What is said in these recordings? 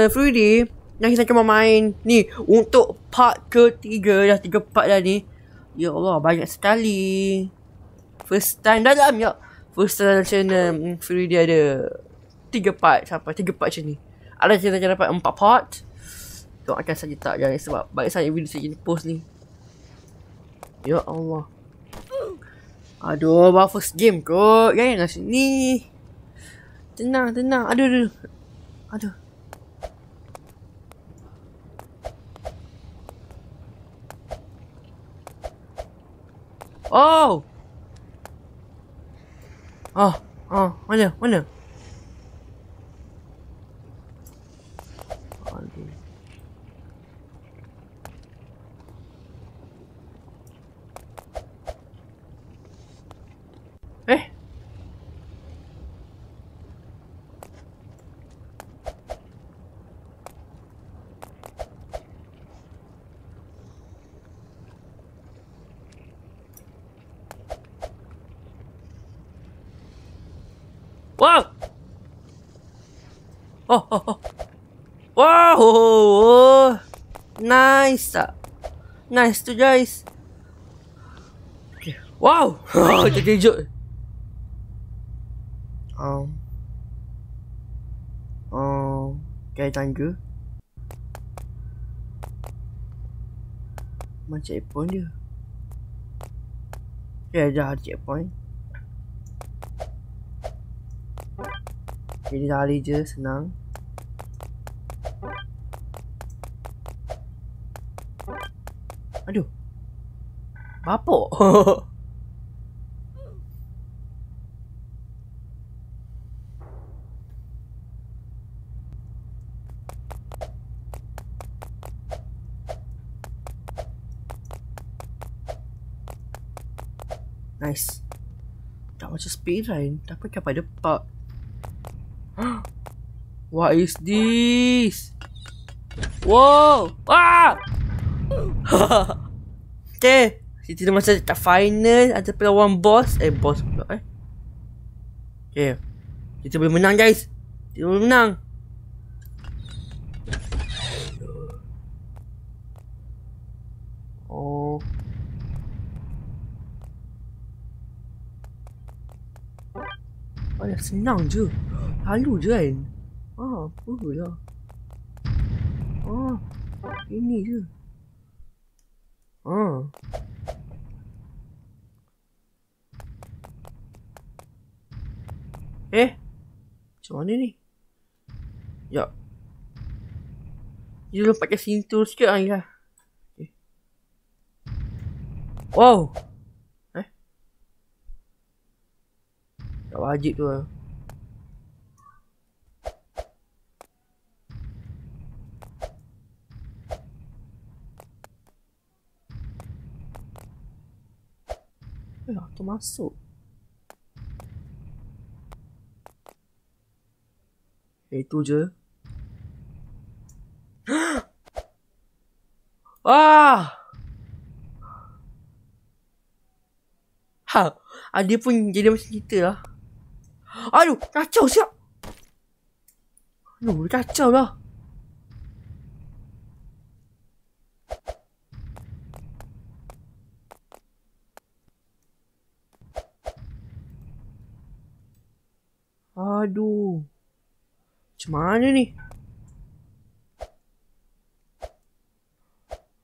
Fruity Yang kita cuma main. Ni Untuk part ketiga Dah tiga part dah ni Ya Allah Banyak sekali. First time dalam ya. First time dalam channel mm, Fruity ada Tiga part Sampai tiga part macam ni. Ada cerita macam dapat empat part. Doakan saja tak Jangan sebab Banyak saya video saya post ni. Ya Allah. Aduh Baru first game kot kat sini Tenang tenang. Aduh aduh. Aduh Oh. Oh, oh, mana? Mana? Eh? Wow! Oh, oh, oh. Wow! Oh, nice tak? Nice tu guys. Wow! Terkejut. Um. Um. Kayak tangga. Macam checkpoint dia. Ya, dah ada checkpoint. Jadi lari je senang. Aduh. Bapuk Nice. Tak macam speedrun Tapi kan pada part What is this? Whoa! Ah! okay. Kita masa tak final ada pelawan boss. Eh, boss pula eh. Okay. Kita boleh menang guys. Kita boleh menang. Oh. Oh, senang je. Halu je kan Ah, apa lah Ah, ini je Ah Eh Macam mana ni Ya Dia lompat ke sini tu sikit lah ya. Okay. Wow Eh Tak wajib tu lah Ya, termasuk. Itu je. ah! Ha, ada pun jadi macam kita lah. Aduh, kacau siap. Aduh, kacau lah. Aduh. Macam mana ni?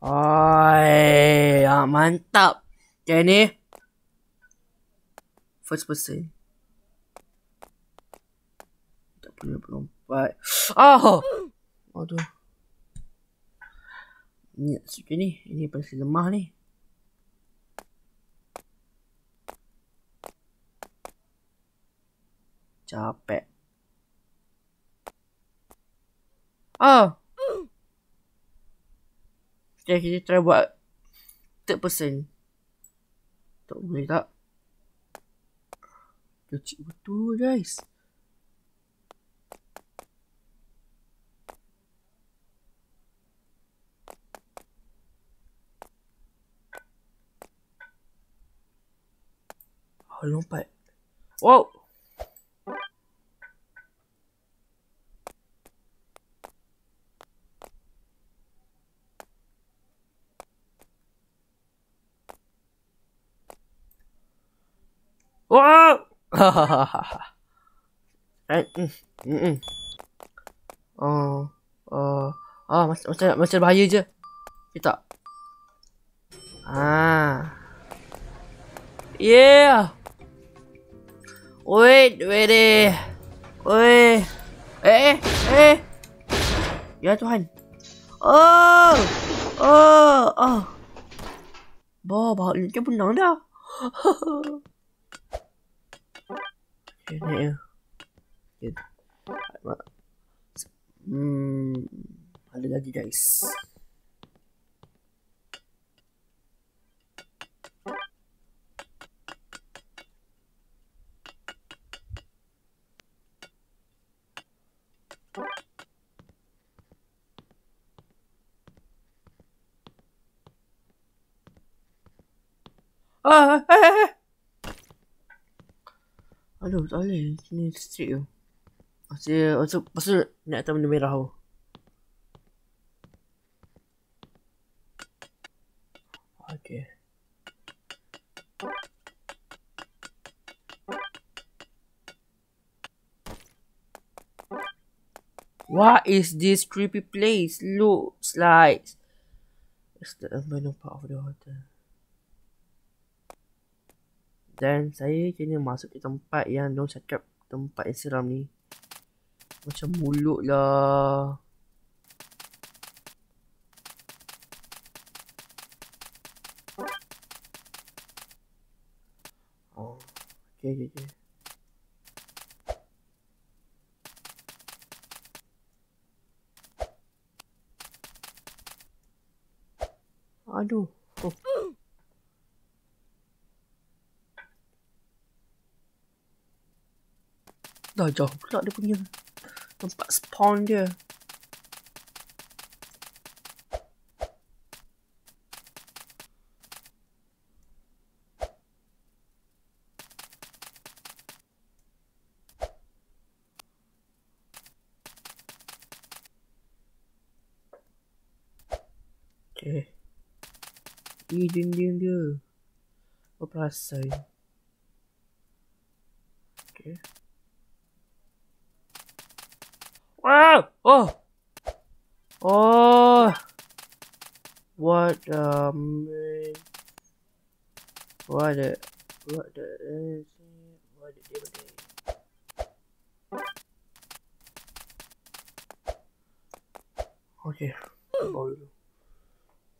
Oi, ah, mantap. Okay ni. First person. Tak boleh berlompat. Oh. Aduh. Ni suka ni. Ini paling lemah ni. Capek. Oh. Okay, kita try buat third person. Tak boleh tak? Kecil betul guys. Oh, lompat. Wow. Eh, mm, mm, mm. Oh, oh, ah, macam macam macam bahaya je. Kita. Ah. Yeah. Wait, wait eh. Wait. Eh, eh. Ya Tuhan. Oh. Oh, oh. Bah, bah, ni benang dah. okay, ni ya. Okay. Hmm, ada lagi guys. Ah, eh, eh, eh. Aduh, tak boleh. Sini straight tu. Masih, masih, masih nak atas benda merah tu. Okay. What is this creepy place? Looks like... It's the abandoned part of the hotel. Dan saya kena masuk ke tempat yang diorang cakap tempat yang seram ni. Macam mulut lah. Oh, okay, okay, okay. Aduh. Dah jauh pula dia punya tempat spawn dia. Okay. Ih, dinding dia. Berperasan. Okay. Wow! Oh! Oh! What um What the what the what the Okay. Dulu.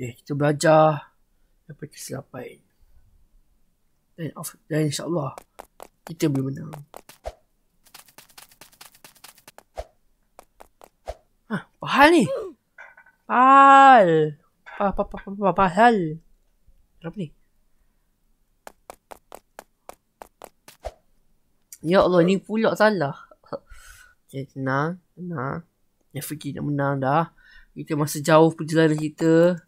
Okay, kita belajar daripada kesilapan. Dan, dan insyaAllah kita boleh menang. Hal ni? Hal. Apa apa apa apa hal? Kenapa ni? Ya Allah, ni pula salah. Okay, tenang. Tenang. Yang fikir nak menang dah. Kita masih jauh perjalanan kita.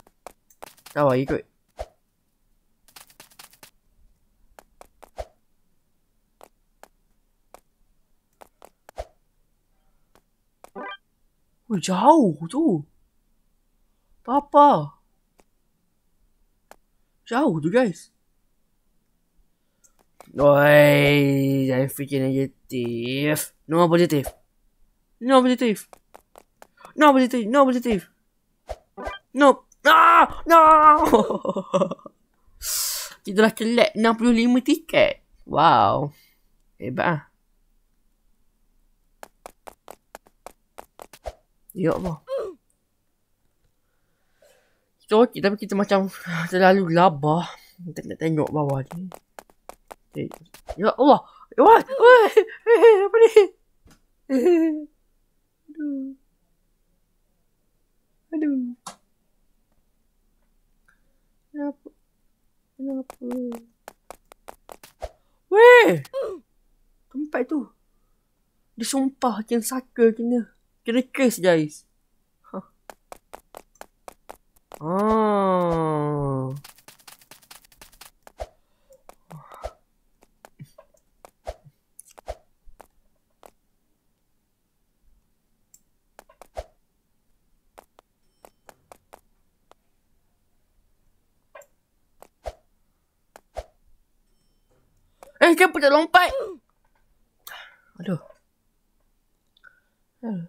Tahu ikut. Oh, jauh tu. Apa? Jauh tu guys. Oi, jangan fikir negatif. No positif. No positif. No positif. No positif. No. Ah! No! Kita dah collect 65 tiket. Wow. Hebat ah. Ya Allah. Kita okey tapi kita macam terlalu labah. Kita nak tengok bawah ni. Eh, ya Allah. What? What? Apa ni? Aduh. Aduh. Kenapa? Kenapa? Weh! Tempat tu. Dia sumpah kena saka kena. Kes guys. Huh. Ah. Eh, kenapa tak lompat? Dan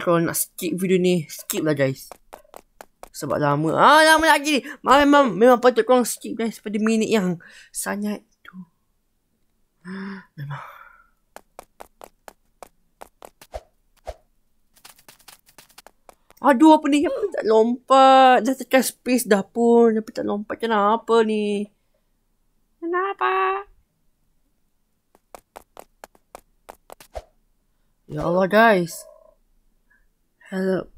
kalau nak skip video ni, skip lah guys. Sebab lama. Ah, lama lagi ni. Memang, memang patut korang skip guys pada minit yang sangat tu. Memang. Aduh apa ni? Apa tak lompat? Dah tekan space dah pun. Tapi tak lompat. Kenapa ni? Kenapa? Ya Allah guys. Hello.